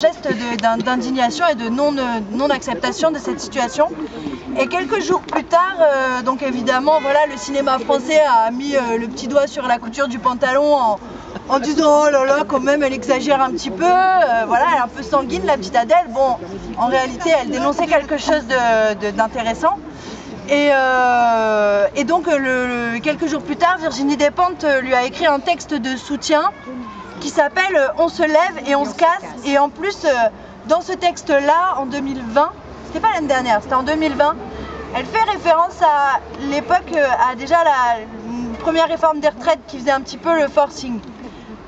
geste d'indignation et de non-acceptation de cette situation. Et quelques jours plus tard, euh, donc évidemment, voilà, le cinéma français a mis euh, le petit doigt sur la couture du pantalon en, disant oh là là, quand même, elle exagère un petit peu. Euh, voilà, elle est un peu sanguine, la petite Adèle. Bon, en réalité, elle dénonçait quelque chose d'intéressant. Et, donc, quelques jours plus tard, Virginie Despentes lui a écrit un texte de soutien qui s'appelle euh, On se lève et on se casse. Et en plus, euh, dans ce texte-là, en 2020, c'était pas l'année dernière, c'était en 2020, elle fait référence à l'époque, euh, à déjà la première réforme des retraites qui faisait un petit peu le forcing.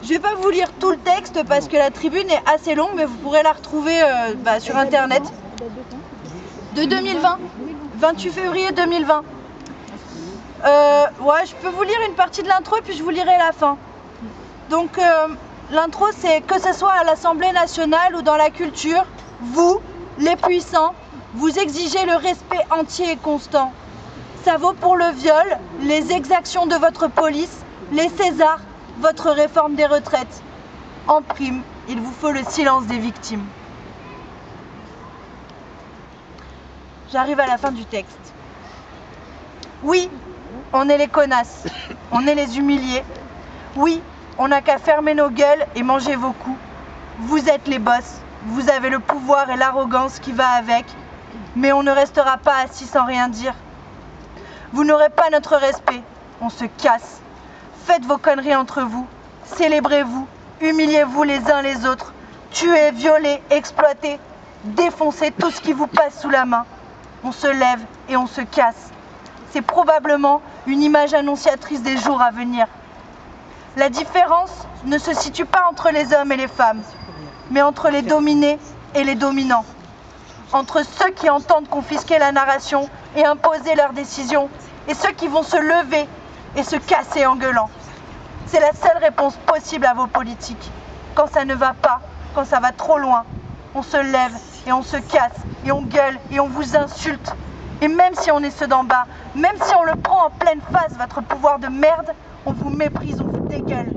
Je vais pas vous lire tout le texte parce que la tribune est assez longue, mais vous pourrez la retrouver bah, sur internet. De 2020, 28 février 2020. ouais, je peux vous lire une partie de l'intro et puis je vous lirai la fin. Donc euh, l'intro c'est que ce soit à l'Assemblée nationale ou dans la culture, vous, les puissants, vous exigez le respect entier et constant. Ça vaut pour le viol, les exactions de votre police, les Césars, votre réforme des retraites. En prime, il vous faut le silence des victimes. J'arrive à la fin du texte. Oui, on est les connasses, on est les humiliés. Oui, on n'a qu'à fermer nos gueules et manger vos coups. Vous êtes les boss, vous avez le pouvoir et l'arrogance qui va avec, mais on ne restera pas assis sans rien dire. Vous n'aurez pas notre respect, on se casse. Faites vos conneries entre vous, célébrez-vous, humiliez-vous les uns les autres, tuez, violez, exploitez, défoncez tout ce qui vous passe sous la main. On se lève et on se casse. C'est probablement une image annonciatrice des jours à venir. La différence ne se situe pas entre les hommes et les femmes, mais entre les dominés et les dominants. Entre ceux qui entendent confisquer la narration et imposer leurs décisions, et ceux qui vont se lever et se casser en gueulant. C'est la seule réponse possible à vos politiques. Quand ça ne va pas, quand ça va trop loin, on se lève et on se casse et on gueule et on vous insulte. Et même si on est ceux d'en bas, même si on le prend en pleine face, votre pouvoir de merde, on vous méprise, on vous dégueule.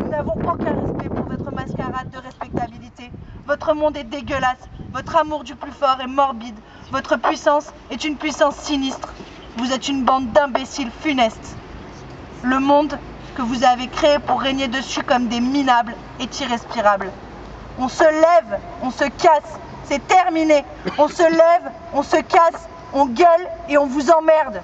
Nous n'avons aucun respect pour votre mascarade de respectabilité. Votre monde est dégueulasse. Votre amour du plus fort est morbide. Votre puissance est une puissance sinistre. Vous êtes une bande d'imbéciles funestes. Le monde que vous avez créé pour régner dessus comme des minables est irrespirable. On se lève, on se casse, c'est terminé. On se lève, on se casse, on gueule et on vous emmerde.